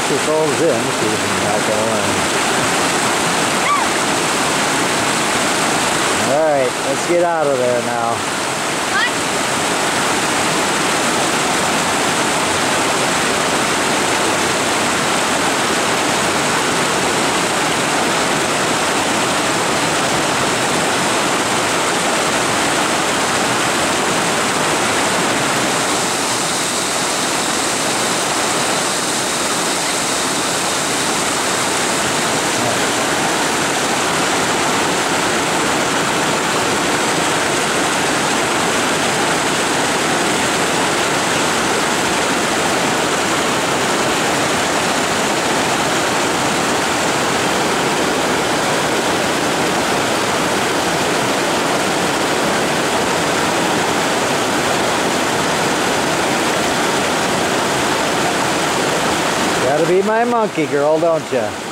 she folds in, she's not gonna learn. Alright, let's get out of there now. Gotta be my monkey girl, don't you?